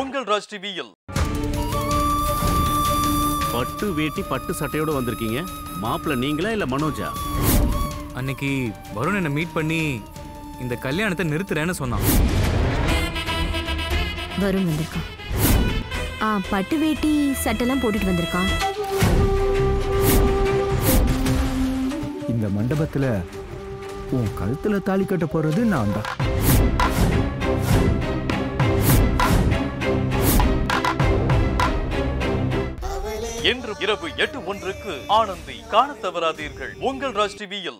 உங்கள் ராஜ் டிவியில். பட்டு வேட்டி பட்டு சட்டையோட வந்திருக்கீங்க. மாப்பிள்ள நீங்களா இல்ல மனோஜா? அன்னைக்கு வருண் என்னை மீட் பண்ணி இந்த கல்யாணத்தை நிறுத்துறேன்னு சொன்னான். வருண் வந்திருக்கான். ஆ பட்டு வேட்டி சட்டெல்லாம் போட்டுட்டு வந்திருக்கான். இந்த மண்டபத்துல உன் கழுத்துல தாலி கட்ட போறது நான் தான் இன்று இரவு எட்டு ஒன்றுக்கு ஆனந்தி காண தவறாதீர்கள். உங்கள் ராஜ் டிவியில்